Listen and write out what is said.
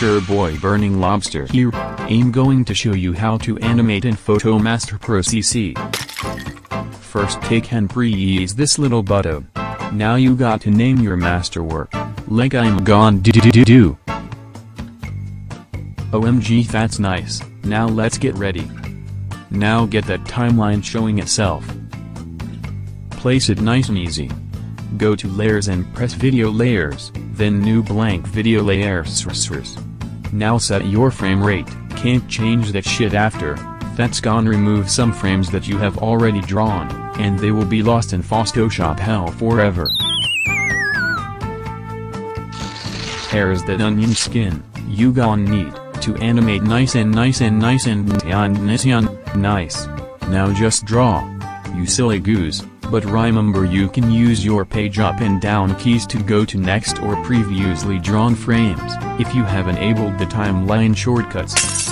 Your boy Burning Lobster here, I'm going to show you how to animate in PhotoMaster Pro CC. First take and freeze this little button. Now you got to name your masterwork, like I'm gone do do do do. OMG that's nice, now let's get ready. Now get that timeline showing itself. Place it nice and easy. Go to layers and press video layers, then new blank video layers. Now set your frame rate, can't change that shit after, that's gone remove some frames that you have already drawn, and they will be lost in Photoshop hell forever. Here's that onion skin, you gon' need, to animate nice and nice and nice and nice and nice. Now just draw. You silly goose. But remember you can use your page up and down keys to go to next or previously drawn frames, if you have enabled the timeline shortcuts.